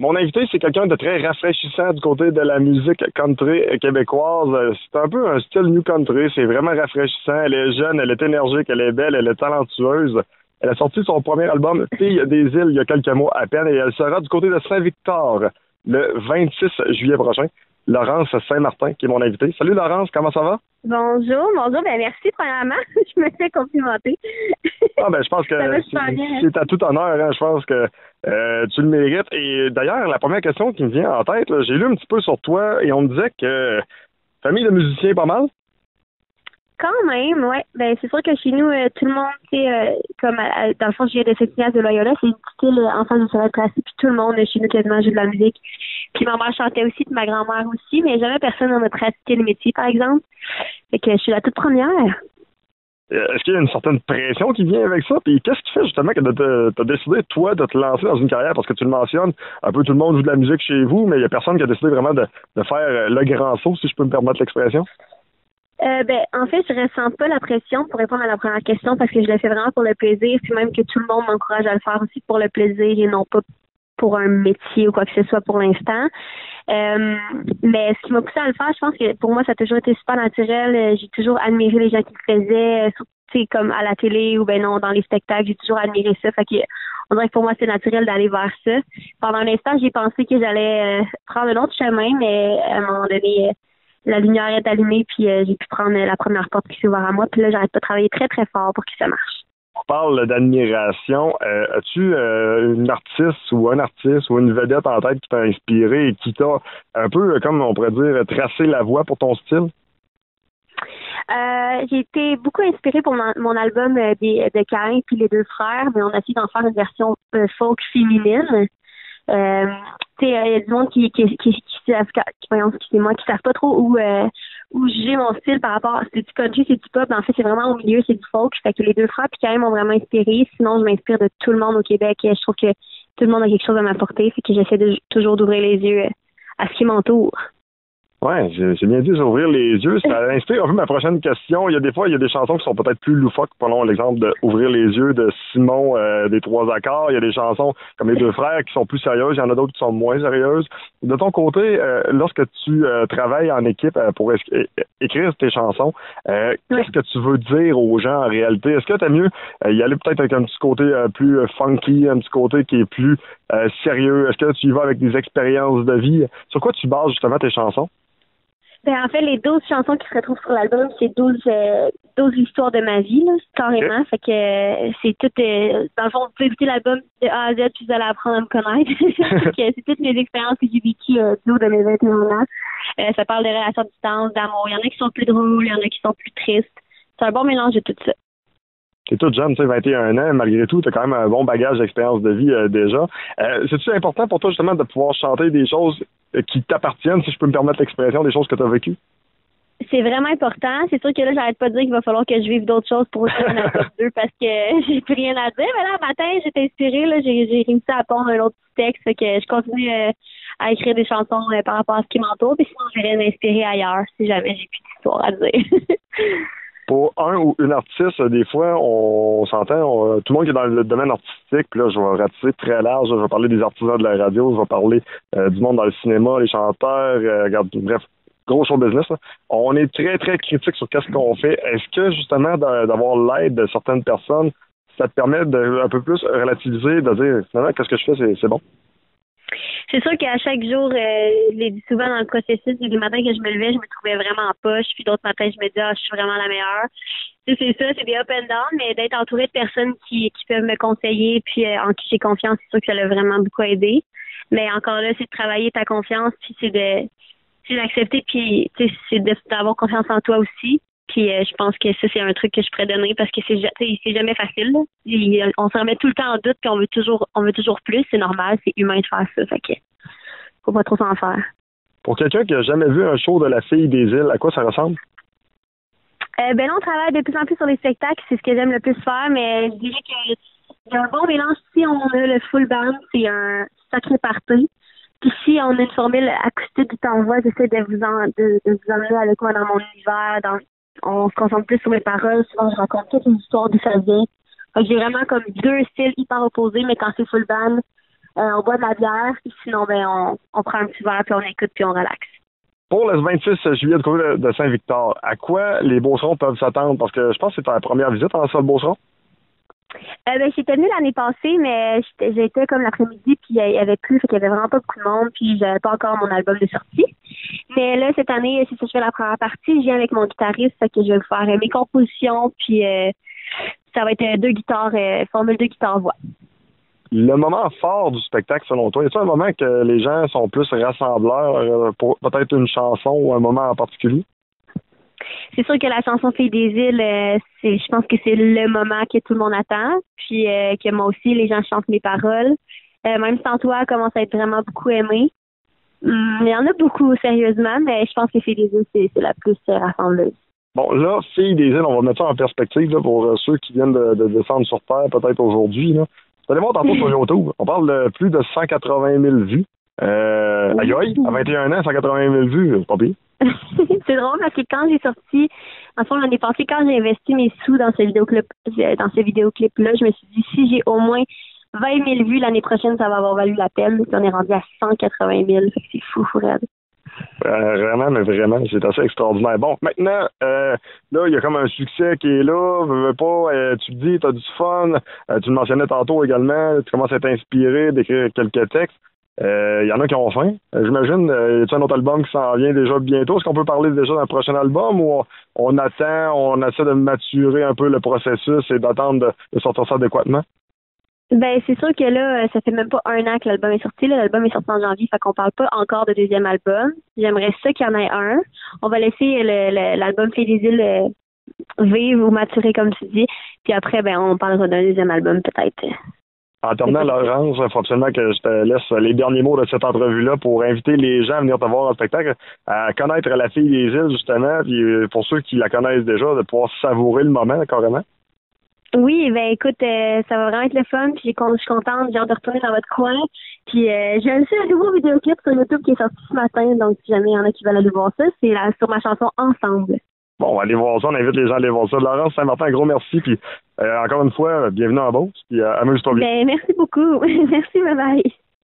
Mon invité, c'est quelqu'un de très rafraîchissant du côté de la musique country québécoise. C'est un peu un style new country. C'est vraiment rafraîchissant. Elle est jeune, elle est énergique, elle est belle, elle est talentueuse. Elle a sorti son premier album Fille des îles il y a quelques mois à peine et elle sera du côté de Saint-Victor le 26 juillet prochain. Laurence Saint-Martin, qui est mon invité. Salut Laurence, comment ça va? Bonjour, bonjour. Ben merci premièrement. je me fais complimenter. ah ben je pense que c'est à tout honneur. Hein. Je pense que euh, tu le mérites. Et d'ailleurs, la première question qui me vient en tête, j'ai lu un petit peu sur toi et on me disait que famille de musiciens pas mal. Quand même, ouais. Ben c'est sûr que chez nous, euh, tout le monde, tu euh, comme dans le fond, je viens de cette de Loyola, c'est une petite île en face de Sorel Tracy, puis tout le monde chez nous quasiment joue de la musique. Puis ma mère chantait aussi, puis ma grand-mère aussi, mais jamais personne n'en a pratiqué le métier, par exemple. Fait que je suis la toute première. Euh, est-ce qu'il y a une certaine pression qui vient avec ça? Puis qu'est-ce qui fait justement que tu as décidé, toi, de te lancer dans une carrière? Parce que tu le mentionnes, un peu tout le monde joue de la musique chez vous, mais il n'y a personne qui a décidé vraiment de, de faire le grand saut, si je peux me permettre l'expression. Euh, ben, en fait, je ressens pas la pression pour répondre à la première question parce que je le fais vraiment pour le plaisir, puis même que tout le monde m'encourage à le faire aussi pour le plaisir et non pas pour un métier ou quoi que ce soit pour l'instant. Euh, mais ce qui m'a poussé à le faire, je pense que pour moi, ça a toujours été super naturel. Euh, j'ai toujours admiré les gens qui le faisaient, surtout comme à la télé ou ben non, dans les spectacles, j'ai toujours admiré ça. Fait que on dirait que pour moi, c'est naturel d'aller vers ça. Pendant un instant, j'ai pensé que j'allais prendre un autre chemin, mais à un moment donné, la lumière est allumée, puis euh, j'ai pu prendre la première porte qui s'est ouverte à moi. Puis là, j'arrête pas de travailler très, très fort pour que ça marche. On parle d'admiration. Euh, as-tu euh, une artiste ou un artiste ou une vedette en tête qui t'a inspiré et qui t'a un peu, comme on pourrait dire, tracé la voie pour ton style? j'ai été beaucoup inspirée pour mon, album des, de Cain puis les deux frères, mais on a essayé d'en faire une version folk féminine. Euh, il y a du monde qui qui qui, qui, qui excusez-moi, qui savent pas trop où euh, où juger mon style par rapport à c'est du country, c'est du pop, en fait c'est vraiment au milieu, c'est du folk. Fait que les deux frères puis quand même m'ont vraiment inspiré. Sinon je m'inspire de tout le monde au Québec. Je trouve que tout le monde a quelque chose à m'apporter, fait que j'essaie toujours d'ouvrir les yeux à ce qui m'entoure. Ouais, j'ai bien dit ouvrir les yeux. Ça inspire un peu ma prochaine question. Il y a des fois, il y a des chansons qui sont peut-être plus loufoques. Prenons l'exemple de Ouvrir les yeux de Simon euh, des Trois Accords. Il y a des chansons comme Les Deux Frères qui sont plus sérieuses. Il y en a d'autres qui sont moins sérieuses. De ton côté, euh, lorsque tu euh, travailles en équipe pour écrire tes chansons, qu'est-ce que tu veux dire aux gens en réalité? Est-ce que tu mieux y aller peut-être avec un petit côté plus funky, un petit côté qui est plus sérieux? Est-ce que tu y vas avec des expériences de vie? Sur quoi tu bases justement tes chansons? Ben, en fait, les 12 chansons qui se retrouvent sur l'album, c'est 12, euh, 12 histoires de ma vie, là, carrément. Fait que euh, c'est tout, euh, dans le fond, vous pouvez écouter l'album de A à Z, puis vous allez apprendre à me connaître. c'est toutes mes expériences que j'ai vécues euh, du haut de mes 21 ans. Euh, ça parle de relations de distance, d'amour. Il y en a qui sont plus drôles, il y en a qui sont plus tristes. C'est un bon mélange de tout ça. T'es toute jeune, tu sais, 21 ans, malgré tout, t'as quand même un bon bagage d'expérience de vie déjà. C'est-tu important pour toi, justement, de pouvoir chanter des choses euh, qui t'appartiennent, si je peux me permettre l'expression, des choses que tu as vécues? C'est vraiment important. C'est sûr que là, j'arrête pas de dire qu'il va falloir que je vive d'autres choses pour un album 2 parce que j'ai plus rien à dire. Mais là, matin, j'étais inspirée, là, j'ai, j'ai réussi à pondre un autre texte. Fait que je continue euh, à écrire des chansons euh, par rapport à ce qui m'entoure. Puis sinon, j'irai m'inspirer ailleurs si jamais j'ai plus d'histoire à dire. pour un ou une artiste, des fois, on, s'entend, tout le monde qui est dans le domaine artistique, puis là, je vais ratisser très large, je vais parler des artisans de la radio, je vais parler euh, du monde dans le cinéma, les chanteurs, euh, bref, gros show business. On est très, très critique sur qu'est-ce qu'on fait. Est-ce que, justement, d'avoir l'aide de certaines personnes, ça te permet de un peu plus relativiser, de dire, finalement, qu'est-ce que je fais, c'est bon? C'est sûr qu'à chaque jour, euh, je l'ai dit souvent dans le processus, les matins que je me levais, je me trouvais vraiment en poche, puis d'autres matins, je me disais, ah, je suis vraiment la meilleure. c'est ça, c'est des up and down, mais d'être entourée de personnes qui, qui peuvent me conseiller, puis euh, en qui j'ai confiance, c'est sûr que ça l'a vraiment beaucoup aidé. Mais encore là, c'est de travailler ta confiance, puis c'est de d'accepter, puis c'est d'avoir confiance en toi aussi. Puis euh, je pense que ça, c'est un truc que je pourrais donner parce que c'est c'est jamais facile. on se remet tout le temps en doute puis on veut toujours on veut toujours plus. C'est normal, c'est humain de faire ça. Fait que faut pas trop s'en faire. Pour quelqu'un qui a jamais vu un show de la fille des îles, à quoi ça ressemble? Euh, ben là, on travaille de plus en plus sur les spectacles, c'est ce que j'aime le plus faire, mais je dirais qu'il y a un bon mélange. Si on a le full band, c'est un sacré party. Puis si on a une formule acoustique du t'envoie, j'essaie de vous en, de, de vous emmener avec moi dans mon univers, dans on se concentre plus sur mes paroles. Souvent, je raconte toute une histoire d'où ça vient. j'ai vraiment comme deux styles hyper opposés, mais quand c'est full band, on boit de la bière, puis sinon, ben, on, prend un petit verre, puis on écoute, puis on relaxe. Pour le 26 juillet de de Saint-Victor, à quoi les Beaucerons peuvent s'attendre? Parce que je pense que c'est ta première visite en salle Beauceron. Euh, ben, j'étais venue l'année passée, mais j'étais comme l'après-midi, puis il y avait plus, fait qu'il y avait vraiment pas beaucoup de monde, puis j'avais pas encore mon album de sortie. Mais là, cette année, si je fais la première partie, je viens avec mon guitariste, fait que je vais faire mes compositions, puis euh, ça va être deux guitares, euh, formule deux guitares-voix. Le moment fort du spectacle, selon toi, est-ce un moment que les gens sont plus rassembleurs euh, pour peut-être une chanson ou un moment en particulier? C'est sûr que la chanson Fille des îles, euh, c'est, je pense que c'est le moment que tout le monde attend. Puis euh, que moi aussi, les gens chantent mes paroles. même sans toi, commence à être vraiment beaucoup aimé. Hum, il y en a beaucoup, sérieusement, mais je pense que Fille des îles, c'est, la plus rassembleuse. Bon, là, Fille des îles, on va mettre ça en perspective pour ceux qui viennent de, de descendre sur Terre, peut-être aujourd'hui. Vous allez voir tantôt sur YouTube. On parle de plus de 180 000 vues. Euh, aïe aïe, à 21 ans, 180 000 vues, pas pire. c'est drôle parce que quand j'ai sorti, en fond, l'année passée, quand j'ai investi mes sous dans ce vidéoclip, dans ce vidéoclip-là, je me suis dit, si j'ai au moins 20 000 vues l'année prochaine, ça va avoir valu la peine. Puis on est rendu à 180 000. c'est fou, fou, euh, vraiment, mais vraiment, c'est assez extraordinaire. Bon, maintenant, euh, là, il y a comme un succès qui est là. Veux, pas, euh, tu te dis, tu as du fun. tu le mentionnais tantôt également. Tu commences à t'inspirer, d'écrire quelques textes. Il y en a qui ont faim. J'imagine, y a un autre album qui s'en vient déjà bientôt? Est-ce qu'on peut parler déjà d'un prochain album ou on, attend, on essaie de maturer un peu le processus et d'attendre de sortir ça adéquatement? Ben c'est sûr que là, ça fait même pas un an que l'album est sorti. L'album est sorti en janvier, fait qu'on parle pas encore de deuxième album. J'aimerais ça qu'il y en ait un. On va laisser l'album Fait des euh, vivre ou maturer comme tu dis. Puis après, ben on parlera d'un deuxième album peut-être. En terminant, Laurence, il faut absolument que je te laisse les derniers mots de cette entrevue-là pour inviter les gens à venir te voir en spectacle, à connaître la fille des îles, justement, puis euh, pour ceux qui la connaissent déjà, de pouvoir savourer le moment, carrément. Oui, ben écoute, euh, ça va vraiment être le fun. Puis je suis contente, j'ai de retourner dans votre coin. Puis euh, j'ai aussi un nouveau vidéoclip sur YouTube qui est sorti ce matin, donc si jamais il y en a qui veulent aller voir ça, c'est sur ma chanson Ensemble. Bon, allez voir ça, on invite les gens à aller voir ça. Laurence Saint-Martin, un gros merci. Puis euh, encore une fois, bienvenue en Beauce. Puis amuse-toi bien. Ben, merci beaucoup. merci, bye bye.